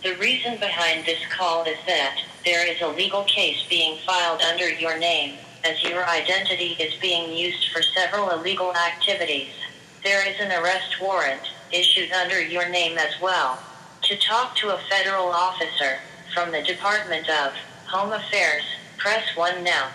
The reason behind this call is that there is a legal case being filed under your name, as your identity is being used for several illegal activities. There is an arrest warrant issued under your name as well. To talk to a federal officer from the Department of Home Affairs, press 1 now.